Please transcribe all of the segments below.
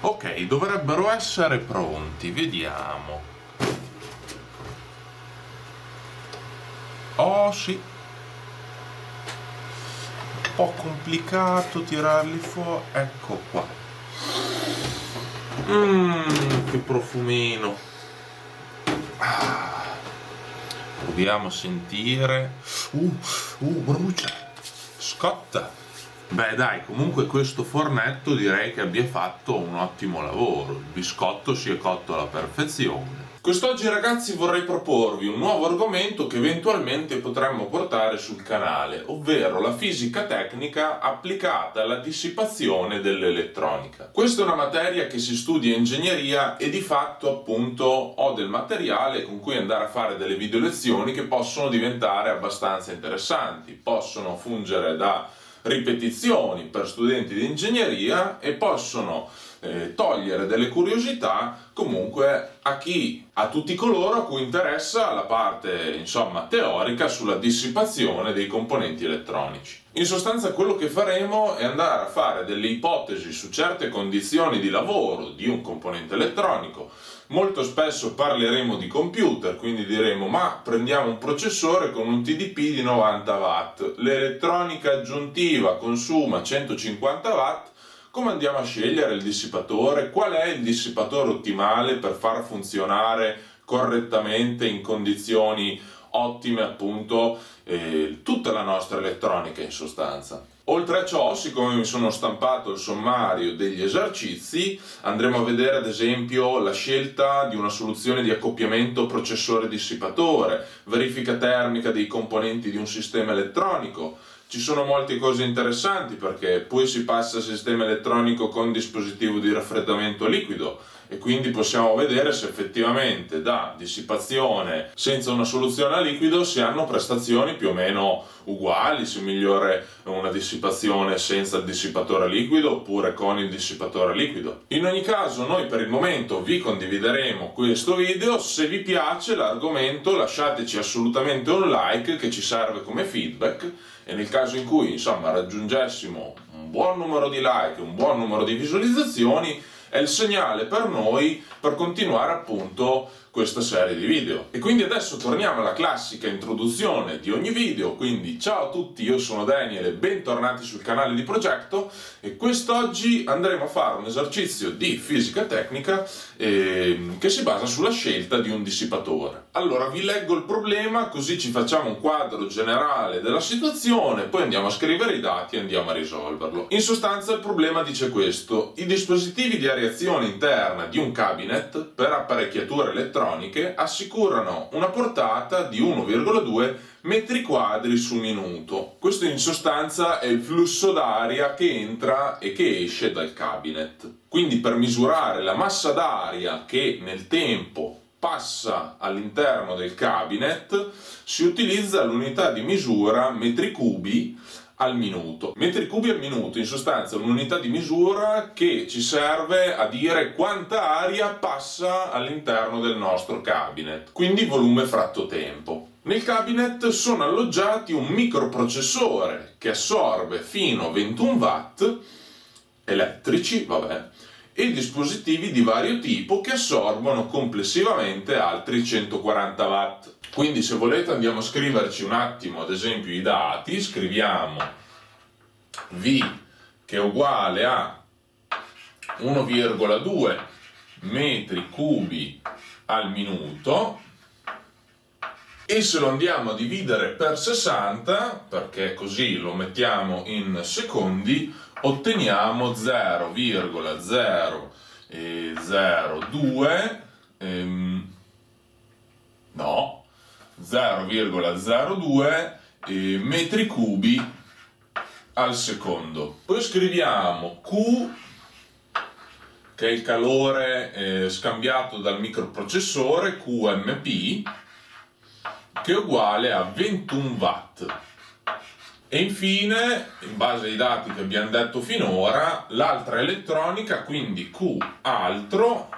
Ok, dovrebbero essere pronti, vediamo. Oh sì. Un po' complicato tirarli fuori. Ecco qua. Mmm, che profumino. Ah. Proviamo a sentire. Uh, uh, brucia. Scotta. Beh dai, comunque questo fornetto direi che abbia fatto un ottimo lavoro, il biscotto si è cotto alla perfezione. Quest'oggi ragazzi vorrei proporvi un nuovo argomento che eventualmente potremmo portare sul canale, ovvero la fisica tecnica applicata alla dissipazione dell'elettronica. Questa è una materia che si studia in ingegneria e di fatto appunto ho del materiale con cui andare a fare delle video lezioni che possono diventare abbastanza interessanti, possono fungere da ripetizioni per studenti di ingegneria e possono eh, togliere delle curiosità comunque a chi, a tutti coloro a cui interessa la parte insomma teorica sulla dissipazione dei componenti elettronici. In sostanza quello che faremo è andare a fare delle ipotesi su certe condizioni di lavoro di un componente elettronico. Molto spesso parleremo di computer, quindi diremo ma prendiamo un processore con un TDP di 90 watt, l'elettronica aggiuntiva consuma 150 watt, come andiamo a scegliere il dissipatore? Qual è il dissipatore ottimale per far funzionare correttamente in condizioni ottime appunto eh, tutta la nostra elettronica in sostanza. Oltre a ciò, siccome mi sono stampato il sommario degli esercizi, andremo a vedere ad esempio la scelta di una soluzione di accoppiamento processore-dissipatore, verifica termica dei componenti di un sistema elettronico, ci sono molte cose interessanti perché poi si passa al sistema elettronico con dispositivo di raffreddamento liquido e quindi possiamo vedere se effettivamente da dissipazione senza una soluzione a liquido si hanno prestazioni più o meno uguali, se migliore una dissipazione senza il dissipatore liquido oppure con il dissipatore liquido. In ogni caso noi per il momento vi condivideremo questo video, se vi piace l'argomento lasciateci assolutamente un like che ci serve come feedback e nel caso in cui insomma raggiungessimo un buon numero di like, un buon numero di visualizzazioni, è il segnale per noi per continuare appunto questa serie di video. E quindi adesso torniamo alla classica introduzione di ogni video, quindi ciao a tutti, io sono Daniel e bentornati sul canale di Progetto e quest'oggi andremo a fare un esercizio di fisica tecnica eh, che si basa sulla scelta di un dissipatore. Allora vi leggo il problema così ci facciamo un quadro generale della situazione, poi andiamo a scrivere i dati e andiamo a risolverlo. In sostanza il problema dice questo, i dispositivi di areazione interna di un cabinet per apparecchiature elettroniche elettroniche assicurano una portata di 1,2 metri quadri su minuto. Questo in sostanza è il flusso d'aria che entra e che esce dal cabinet. Quindi per misurare la massa d'aria che nel tempo passa all'interno del cabinet si utilizza l'unità di misura metri cubi al minuto. Metri cubi al minuto, in sostanza è un'unità di misura che ci serve a dire quanta aria passa all'interno del nostro cabinet, quindi volume fratto tempo. Nel cabinet sono alloggiati un microprocessore che assorbe fino a 21 watt elettrici, vabbè, e dispositivi di vario tipo che assorbono complessivamente altri 140 watt. Quindi se volete andiamo a scriverci un attimo ad esempio i dati, scriviamo V che è uguale a 1,2 metri cubi al minuto e se lo andiamo a dividere per 60 perché così lo mettiamo in secondi otteniamo 0,002 ehm, no 0,02 eh, metri cubi al secondo. Poi scriviamo Q, che è il calore eh, scambiato dal microprocessore, QMP, che è uguale a 21 watt. E infine, in base ai dati che abbiamo detto finora, l'altra elettronica, quindi Q altro,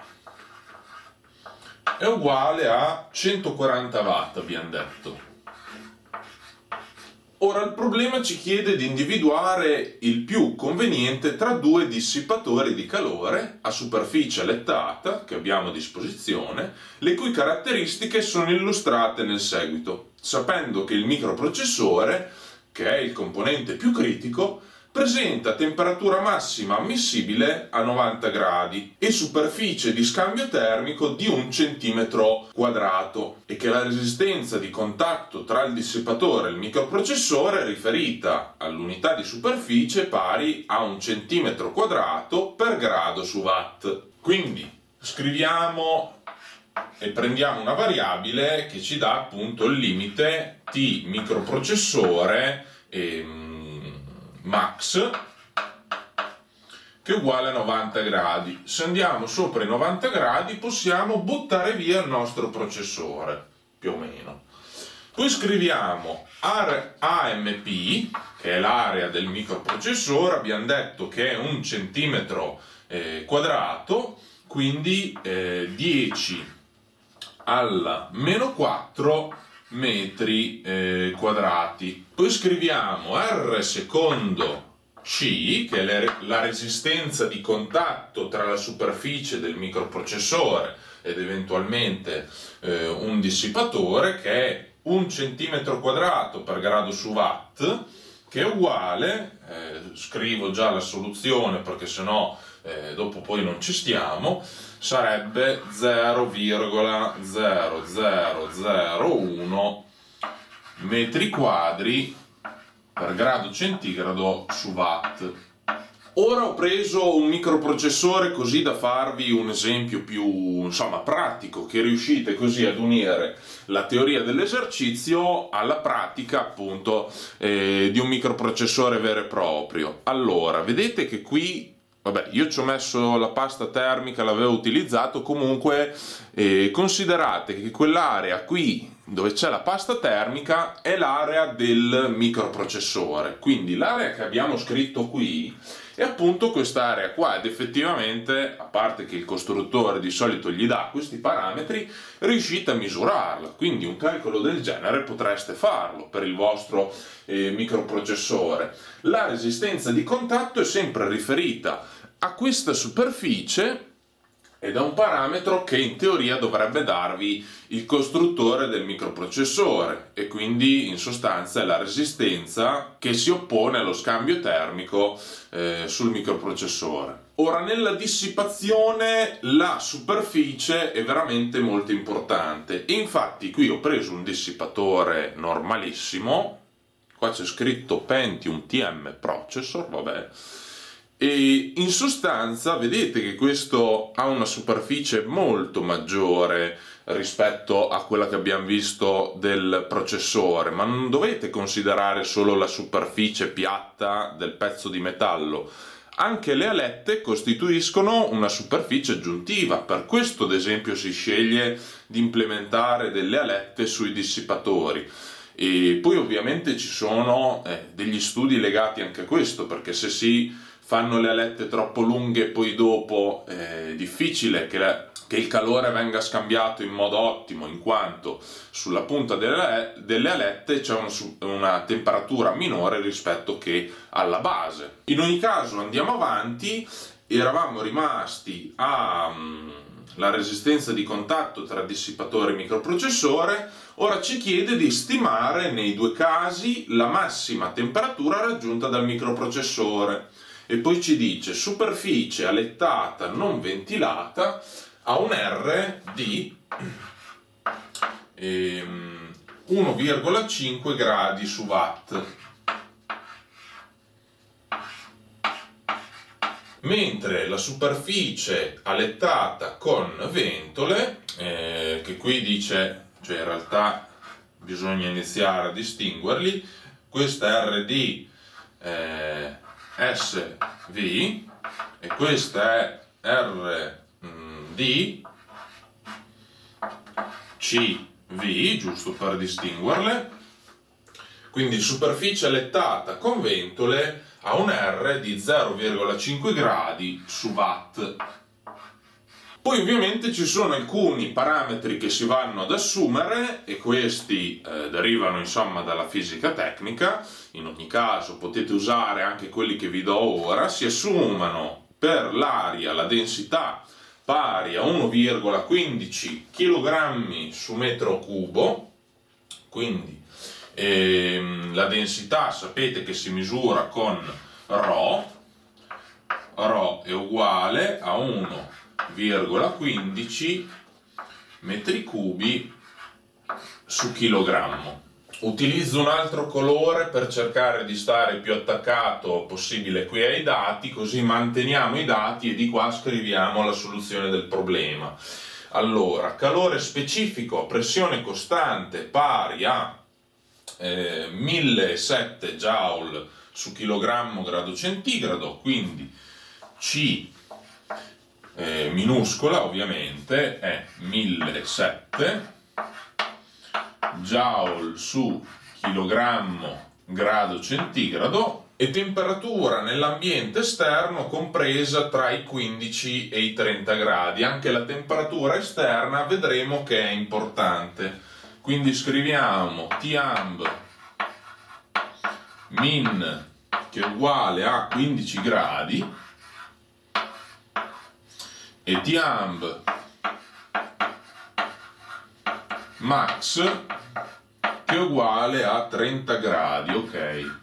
è uguale a 140 watt, abbiamo detto. Ora il problema ci chiede di individuare il più conveniente tra due dissipatori di calore a superficie allettata che abbiamo a disposizione, le cui caratteristiche sono illustrate nel seguito, sapendo che il microprocessore, che è il componente più critico, presenta temperatura massima ammissibile a 90 gradi e superficie di scambio termico di un centimetro quadrato e che la resistenza di contatto tra il dissipatore e il microprocessore è riferita all'unità di superficie pari a un centimetro quadrato per grado su watt. Quindi scriviamo e prendiamo una variabile che ci dà appunto il limite T microprocessore ehm, max che è uguale a 90 gradi. Se andiamo sopra i 90 gradi possiamo buttare via il nostro processore, più o meno. Poi scriviamo AMP, che è l'area del microprocessore, abbiamo detto che è un centimetro eh, quadrato, quindi eh, 10 alla meno 4 metri eh, quadrati. Poi scriviamo R secondo C, che è la resistenza di contatto tra la superficie del microprocessore ed eventualmente eh, un dissipatore, che è un centimetro quadrato per grado su watt, che è uguale, eh, scrivo già la soluzione perché sennò eh, dopo poi non ci stiamo, sarebbe 0,0001 metri quadri per grado centigrado su watt. Ora ho preso un microprocessore così da farvi un esempio più insomma, pratico, che riuscite così ad unire la teoria dell'esercizio alla pratica appunto eh, di un microprocessore vero e proprio. Allora, vedete che qui Vabbè, io ci ho messo la pasta termica, l'avevo utilizzato, comunque eh, considerate che quell'area qui dove c'è la pasta termica è l'area del microprocessore, quindi l'area che abbiamo scritto qui è appunto quest'area qua ed effettivamente, a parte che il costruttore di solito gli dà questi parametri, riuscite a misurarla, quindi un calcolo del genere potreste farlo per il vostro eh, microprocessore. La resistenza di contatto è sempre riferita a questa superficie ed è un parametro che in teoria dovrebbe darvi il costruttore del microprocessore e quindi in sostanza è la resistenza che si oppone allo scambio termico eh, sul microprocessore. Ora nella dissipazione la superficie è veramente molto importante. E infatti qui ho preso un dissipatore normalissimo, qua c'è scritto Pentium TM Processor, vabbè, e in sostanza vedete che questo ha una superficie molto maggiore rispetto a quella che abbiamo visto del processore, ma non dovete considerare solo la superficie piatta del pezzo di metallo. Anche le alette costituiscono una superficie aggiuntiva, per questo ad esempio si sceglie di implementare delle alette sui dissipatori. E poi ovviamente ci sono eh, degli studi legati anche a questo, perché se si fanno le alette troppo lunghe e poi dopo è difficile che, la, che, il calore venga scambiato in modo ottimo in quanto sulla punta delle, delle alette c'è una, una, temperatura minore rispetto che alla base. In ogni caso andiamo avanti, eravamo rimasti alla mm, resistenza di contatto tra dissipatore e microprocessore, ora ci chiede di stimare nei due casi la massima temperatura raggiunta dal microprocessore e poi ci dice superficie alettata non ventilata a un R di ehm, 1,5 gradi su watt. Mentre la superficie alettata con ventole, eh, che qui dice, cioè in realtà bisogna iniziare a distinguerli, questa RD eh, SV e questa è RD CV, giusto per distinguerle. Quindi superficie allettata con ventole a un R di 0,5 gradi su watt. Poi ovviamente ci sono alcuni parametri che si vanno ad assumere e questi eh, derivano insomma dalla fisica tecnica, in ogni caso potete usare anche quelli che vi do ora, si assumono per l'aria la densità pari a 1,15 kg su metro cubo, quindi ehm, la densità sapete che si misura con ρ, ρ è uguale a 1 0,15 metri cubi su chilogrammo. Utilizzo un altro colore per cercare di stare più attaccato possibile qui ai dati, così manteniamo i dati e di qua scriviamo la soluzione del problema. Allora, calore specifico a pressione costante pari a eh, 1007 joule su chilogrammo grado centigrado, quindi C eh, minuscola ovviamente è 1007 joule su chilogrammo grado centigrado e temperatura nell'ambiente esterno compresa tra i 15 e i 30 gradi. Anche la temperatura esterna vedremo che è importante. Quindi scriviamo Tamb min che è uguale a 15 gradi e Tiamb max che è uguale a 30 gradi, ok?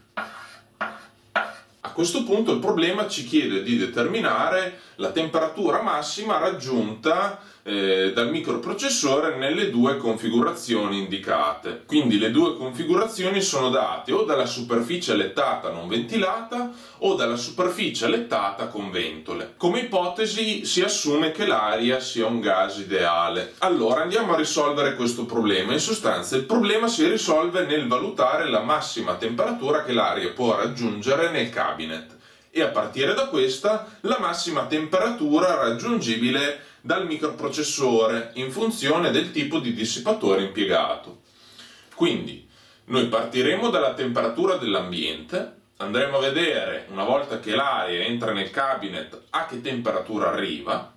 A questo punto il problema ci chiede di determinare la temperatura massima raggiunta eh, dal microprocessore nelle due configurazioni indicate. Quindi le due configurazioni sono date o dalla superficie allettata non ventilata o dalla superficie allettata con ventole. Come ipotesi si assume che l'aria sia un gas ideale. Allora andiamo a risolvere questo problema. In sostanza il problema si risolve nel valutare la massima temperatura che l'aria può raggiungere nel cabinet e a partire da questa la massima temperatura raggiungibile dal microprocessore in funzione del tipo di dissipatore impiegato. Quindi noi partiremo dalla temperatura dell'ambiente, andremo a vedere una volta che l'aria entra nel cabinet a che temperatura arriva,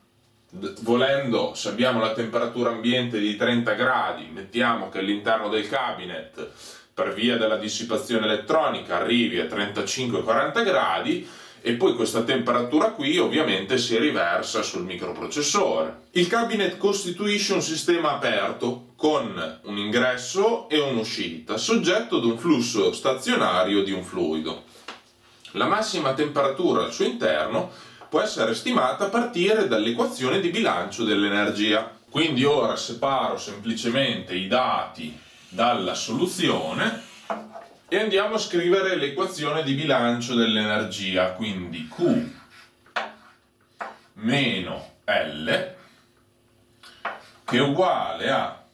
volendo se abbiamo la temperatura ambiente di 30 gradi, mettiamo che all'interno del cabinet per via della dissipazione elettronica arrivi a 35-40 gradi, e poi questa temperatura qui ovviamente si riversa sul microprocessore. Il cabinet costituisce un sistema aperto con un ingresso e un'uscita, soggetto ad un flusso stazionario di un fluido. La massima temperatura al suo interno può essere stimata a partire dall'equazione di bilancio dell'energia. Quindi ora separo semplicemente i dati dalla soluzione e andiamo a scrivere l'equazione di bilancio dell'energia, quindi Q meno L che è uguale a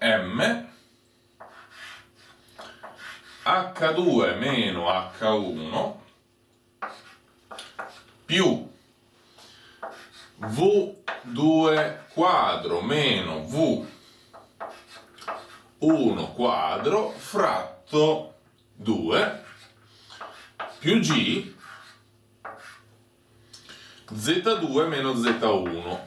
M H2 meno H1 più V2 quadro meno V 1 quadro fratto 2 più G Z2 meno Z1.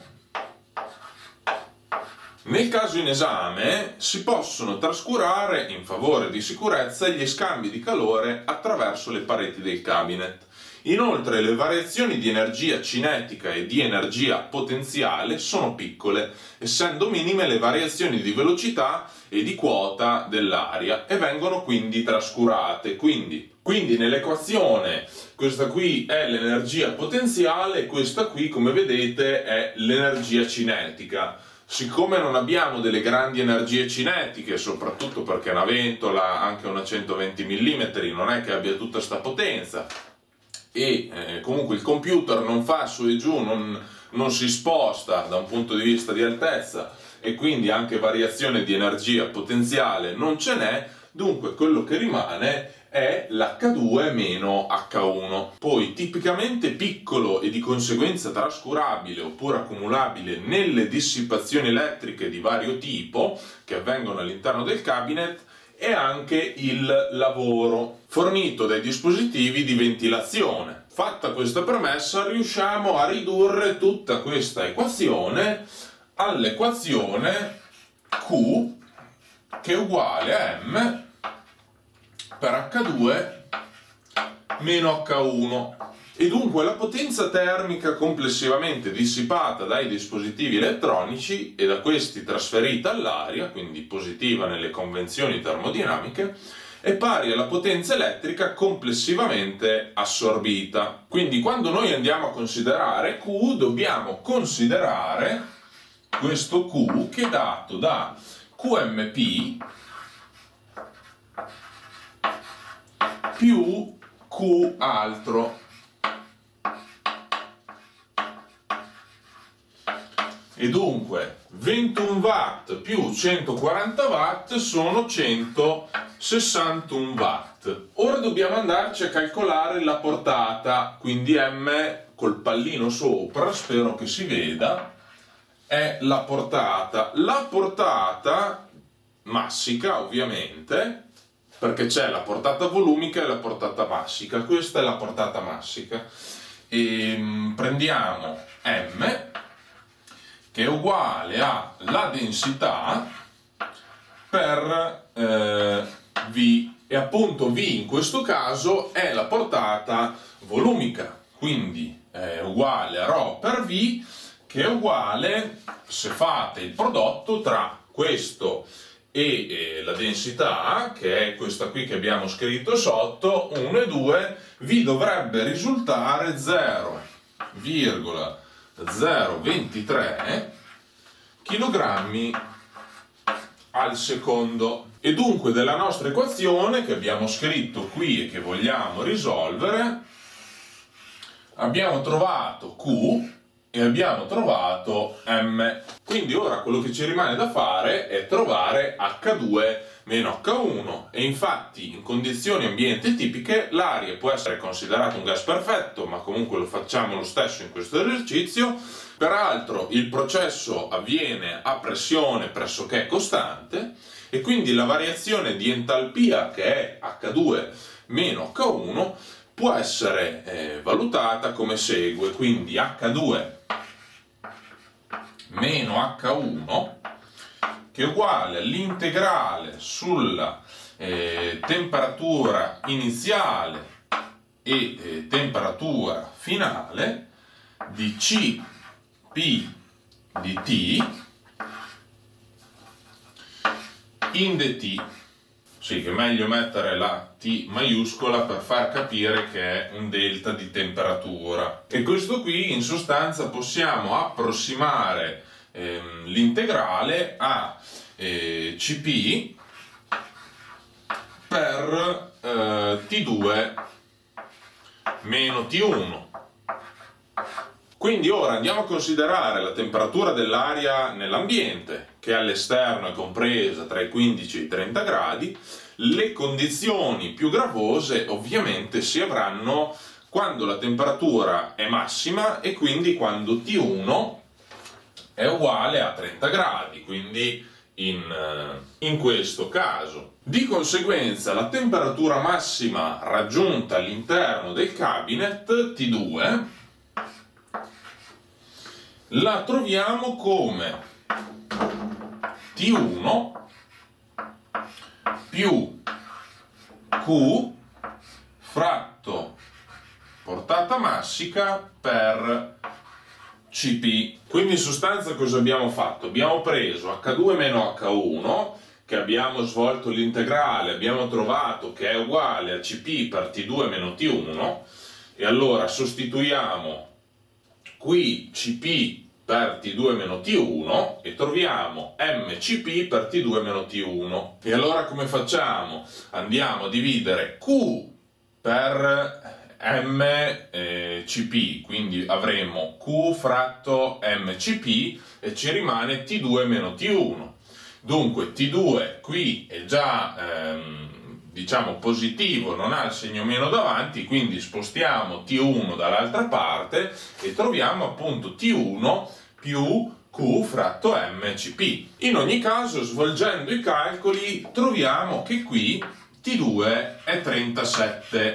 Nel caso in esame si possono trascurare in favore di sicurezza gli scambi di calore attraverso le pareti del cabinet. Inoltre le variazioni di energia cinetica e di energia potenziale sono piccole, essendo minime le variazioni di velocità e di quota dell'aria e vengono quindi trascurate. Quindi, quindi nell'equazione questa qui è l'energia potenziale, questa qui come vedete è l'energia cinetica. Siccome non abbiamo delle grandi energie cinetiche, soprattutto perché una ventola, anche una 120 mm, non è che abbia tutta questa potenza, e eh, comunque il computer non fa su e giù, non, non si sposta da un punto di vista di altezza e quindi anche variazione di energia potenziale non ce n'è, dunque quello che rimane è l'H2 meno H1. Poi tipicamente piccolo e di conseguenza trascurabile oppure accumulabile nelle dissipazioni elettriche di vario tipo che avvengono all'interno del cabinet e anche il lavoro fornito dai dispositivi di ventilazione. Fatta questa premessa, riusciamo a ridurre tutta questa equazione all'equazione Q che è uguale a M per H2 meno H1 e dunque la potenza termica complessivamente dissipata dai dispositivi elettronici e da questi trasferita all'aria, quindi positiva nelle convenzioni termodinamiche, è pari alla potenza elettrica complessivamente assorbita. Quindi quando noi andiamo a considerare Q dobbiamo considerare questo Q che è dato da QMP più Q altro. E dunque 21 watt più 140 watt sono 161 watt. Ora dobbiamo andarci a calcolare la portata, quindi M col pallino sopra, spero che si veda, è la portata. La portata massica, ovviamente, perché c'è la portata volumica e la portata massica. Questa è la portata massica. E ehm, prendiamo M che è uguale alla densità per eh, V. E appunto V in questo caso è la portata volumica, quindi è uguale a ρ per V che è uguale, se fate il prodotto tra questo e eh, la densità, che è questa qui che abbiamo scritto sotto, 1 e 2, vi dovrebbe risultare 0,023 kg al secondo. E dunque della nostra equazione che abbiamo scritto qui e che vogliamo risolvere, abbiamo trovato Q e abbiamo trovato M. Quindi ora quello che ci rimane da fare è trovare H2 meno H1 e infatti in condizioni ambiente tipiche l'aria può essere considerata un gas perfetto, ma comunque lo facciamo lo stesso in questo esercizio. Peraltro il processo avviene a pressione pressoché costante e quindi la variazione di entalpia che è H2 meno H1 può essere eh, valutata come segue, quindi H2 meno H1 che è uguale all'integrale sulla eh, temperatura iniziale e eh, temperatura finale di C P di T in dt. Sì, che è meglio mettere la T maiuscola per far capire che è un delta di temperatura. E questo qui in sostanza possiamo approssimare ehm, l'integrale a eh, Cp per eh, T2 meno T1. Quindi ora andiamo a considerare la temperatura dell'aria nell'ambiente, che all'esterno è compresa tra i 15 e i 30 gradi, le condizioni più gravose ovviamente si avranno quando la temperatura è massima e quindi quando T1 è uguale a 30 gradi, quindi in, eh, in, questo caso. Di conseguenza la temperatura massima raggiunta all'interno del cabinet T2 la troviamo come T1 più Q fratto portata massica per CP. Quindi in sostanza cosa abbiamo fatto? Abbiamo preso H2 meno H1 che abbiamo svolto l'integrale, abbiamo trovato che è uguale a CP per T2 meno T1 e allora sostituiamo qui CP per T2 meno T1 e troviamo MCP per T2 meno T1. E allora come facciamo? Andiamo a dividere Q per MCP, quindi avremo Q fratto MCP e ci rimane T2 meno T1. Dunque T2 qui è già ehm, diciamo positivo, non ha il segno meno davanti, quindi spostiamo T1 dall'altra parte e troviamo appunto T1 più Q fratto MCP. In ogni caso, svolgendo i calcoli, troviamo che qui T2 è 37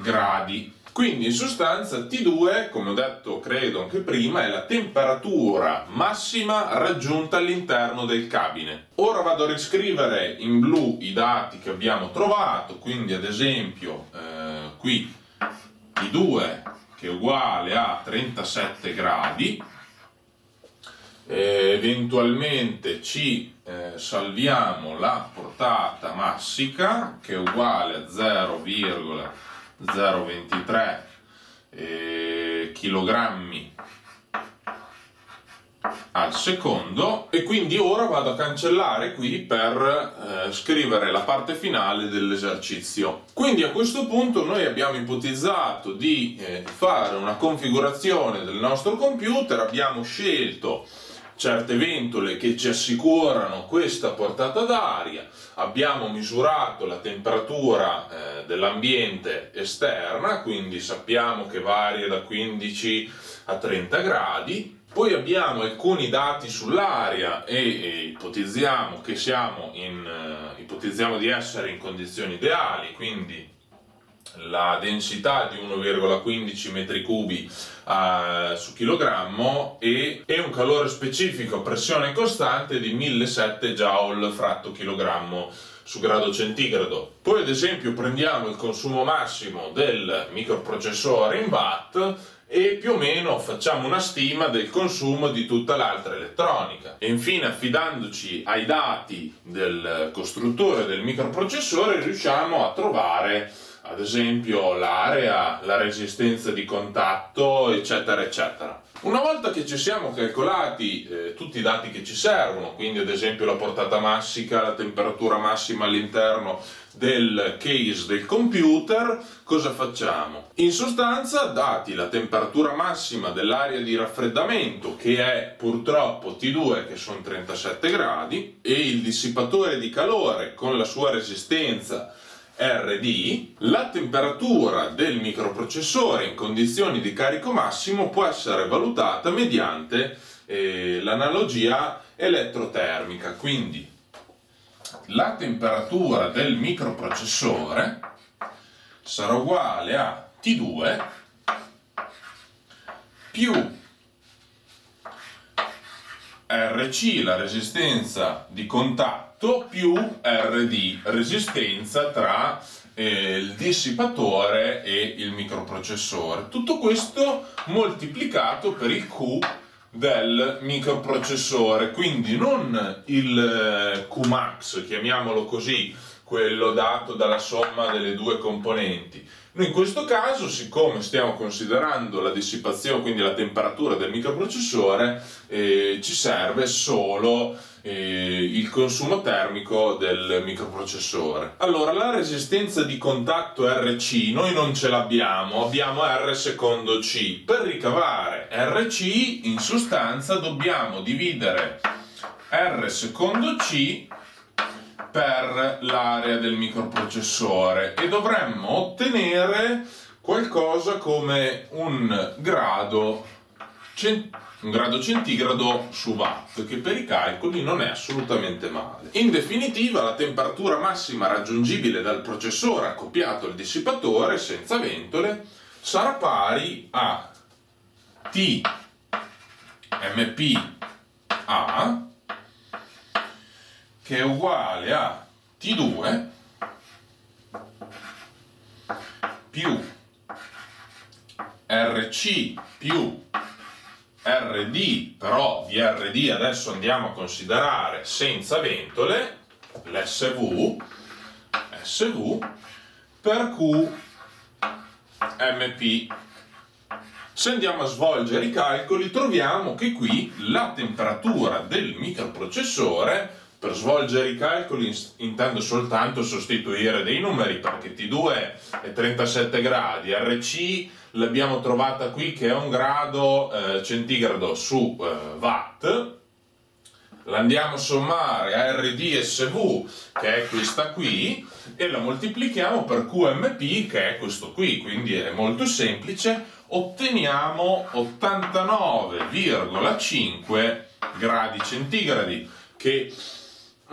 gradi. Quindi in sostanza T2, come ho detto credo anche prima, è la temperatura massima raggiunta all'interno del cabine. Ora vado a riscrivere in blu i dati che abbiamo trovato, quindi ad esempio eh, qui T2 che è uguale a 37 gradi, eh, eventualmente ci eh, salviamo la portata massica che è uguale a 0,023 eh, kg al secondo e quindi ora vado a cancellare qui per eh, scrivere la parte finale dell'esercizio. Quindi a questo punto noi abbiamo ipotizzato di eh, fare una configurazione del nostro computer, abbiamo scelto certe ventole che ci assicurano questa portata d'aria, abbiamo misurato la temperatura eh, dell'ambiente esterna, quindi sappiamo che varia da 15 a 30 gradi, poi abbiamo alcuni dati sull'aria e, e ipotizziamo in, uh, ipotizziamo di essere in condizioni ideali, quindi la densità di 1,15 metri cubi uh, su chilogrammo e, e, un calore specifico pressione costante di 1700 joule fratto chilogrammo su grado centigrado. Poi ad esempio prendiamo il consumo massimo del microprocessore in watt e più o meno facciamo una stima del consumo di tutta l'altra elettronica. E infine affidandoci ai dati del costruttore del microprocessore riusciamo a trovare ad esempio l'area, la resistenza di contatto, eccetera, eccetera. Una volta che ci siamo calcolati eh, tutti i dati che ci servono, quindi ad esempio la portata massica, la temperatura massima all'interno del case del computer, cosa facciamo? In sostanza, dati la temperatura massima dell'area di raffreddamento, che è purtroppo T2, che sono 37 gradi, e il dissipatore di calore con la sua resistenza RD, la temperatura del microprocessore in condizioni di carico massimo può essere valutata mediante eh, l'analogia elettrotermica. Quindi la temperatura del microprocessore sarà uguale a T2 più RC, la resistenza di contatto, più RD, resistenza tra eh, il dissipatore e il microprocessore. Tutto questo moltiplicato per il Q del microprocessore, quindi non il eh, Qmax, chiamiamolo così, quello dato dalla somma delle due componenti. Noi in questo caso, siccome stiamo considerando la dissipazione, quindi la temperatura del microprocessore, eh, ci serve solo eh, il consumo termico del microprocessore. Allora, la resistenza di contatto RC noi non ce l'abbiamo, abbiamo R secondo C. Per ricavare RC, in sostanza, dobbiamo dividere R secondo C per l'area del microprocessore e dovremmo ottenere qualcosa come un grado, un grado centigrado su watt, che per i calcoli non è assolutamente male. In definitiva, la temperatura massima raggiungibile dal processore accoppiato al dissipatore senza ventole sarà pari a T MPA che è uguale a T2 più RC più RD, però di RD adesso andiamo a considerare senza ventole, l'SV, SV per Q MP. Se andiamo a svolgere i calcoli troviamo che qui la temperatura del microprocessore per svolgere i calcoli intendo soltanto sostituire dei numeri perché T2 è 37 gradi, RC l'abbiamo trovata qui che è un grado eh, centigrado su eh, watt, l'andiamo a sommare a RDSV che è questa qui e la moltiplichiamo per QMP che è questo qui, quindi è molto semplice, otteniamo 89,5 gradi centigradi che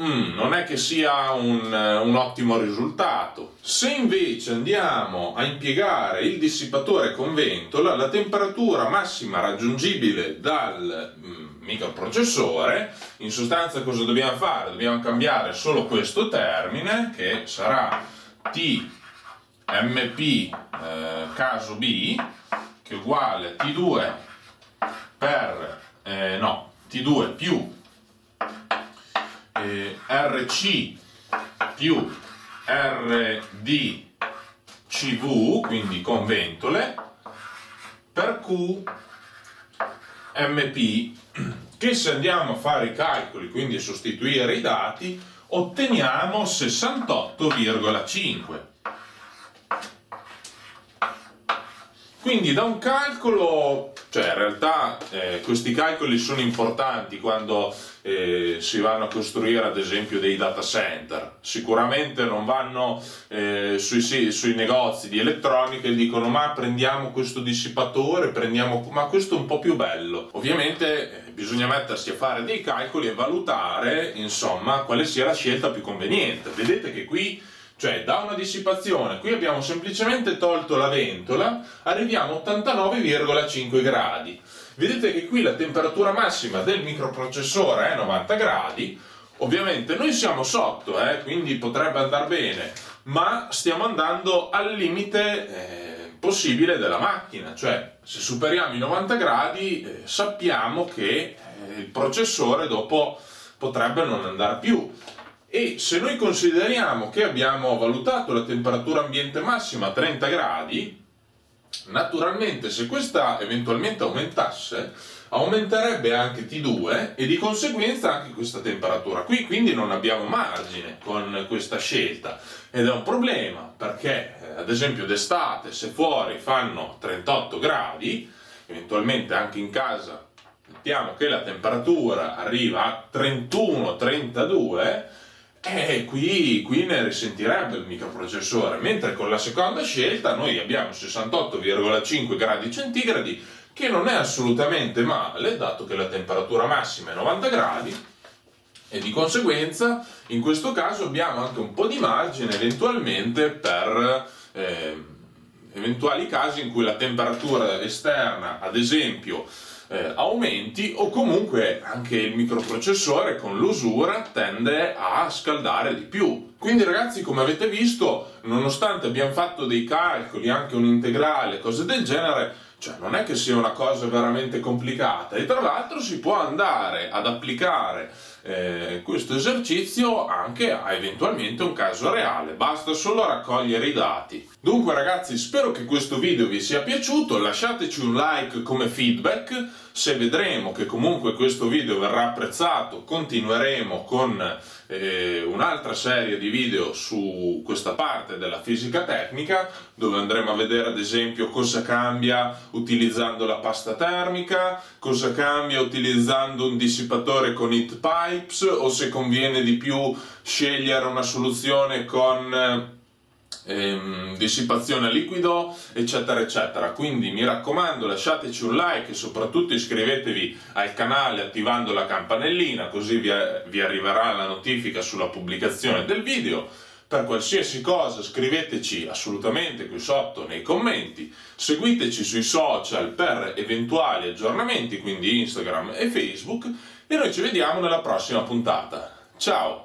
mm, non è che sia un, un, ottimo risultato. Se invece andiamo a impiegare il dissipatore con ventola, la temperatura massima raggiungibile dal mm, microprocessore, in sostanza cosa dobbiamo fare? Dobbiamo cambiare solo questo termine che sarà TMP eh, caso B che è uguale a T2 per eh, no, T2 più eh, RC più RDCV, quindi con ventole, per Q MP, che se andiamo a fare i calcoli, quindi a sostituire i dati, otteniamo 68,5. Quindi da un calcolo, cioè in realtà eh, questi calcoli sono importanti quando eh, si vanno a costruire ad esempio dei data center. Sicuramente non vanno eh, sui, sui, negozi di elettronica e dicono ma prendiamo questo dissipatore, prendiamo... ma questo è un po' più bello. Ovviamente eh, bisogna mettersi a fare dei calcoli e valutare insomma quale sia la scelta più conveniente. Vedete che qui cioè da una dissipazione, qui abbiamo semplicemente tolto la ventola, arriviamo a 89,5 gradi. Vedete che qui la temperatura massima del microprocessore è 90 gradi, ovviamente noi siamo sotto, eh, quindi potrebbe andare bene, ma stiamo andando al limite eh, possibile della macchina, cioè se superiamo i 90 gradi eh, sappiamo che eh, il processore dopo potrebbe non andare più e se noi consideriamo che abbiamo valutato la temperatura ambiente massima a 30 gradi, naturalmente se questa eventualmente aumentasse, aumenterebbe anche T2 e di conseguenza anche questa temperatura qui, quindi non abbiamo margine con questa scelta. Ed è un problema perché eh, ad esempio d'estate se fuori fanno 38 gradi, eventualmente anche in casa mettiamo che la temperatura arriva a 31-32, eh, qui, qui, ne risentirebbe il microprocessore, mentre con la seconda scelta noi abbiamo 68,5 gradi centigradi, che non è assolutamente male, dato che la temperatura massima è 90 gradi, e di conseguenza in questo caso abbiamo anche un po' di margine eventualmente per eh, eventuali casi in cui la temperatura esterna, ad esempio, eh, aumenti o comunque anche il microprocessore con l'usura tende a scaldare di più. Quindi ragazzi come avete visto nonostante abbiamo fatto dei calcoli, anche un integrale, cose del genere, cioè non è che sia una cosa veramente complicata e tra l'altro si può andare ad applicare eh, questo esercizio anche a eventualmente un caso reale, basta solo raccogliere i dati. Dunque ragazzi spero che questo video vi sia piaciuto, lasciateci un like come feedback, se vedremo che comunque questo video verrà apprezzato continueremo con eh, un'altra serie di video su questa parte della fisica tecnica dove andremo a vedere ad esempio cosa cambia utilizzando la pasta termica, cosa cambia utilizzando un dissipatore con heat pipes o se conviene di più scegliere una soluzione con ehm, dissipazione a liquido, eccetera, eccetera. Quindi mi raccomando, lasciateci un like e soprattutto iscrivetevi al canale attivando la campanellina, così vi, vi arriverà la notifica sulla pubblicazione del video. Per qualsiasi cosa scriveteci assolutamente qui sotto nei commenti, seguiteci sui social per eventuali aggiornamenti, quindi Instagram e Facebook, e noi ci vediamo nella prossima puntata. Ciao!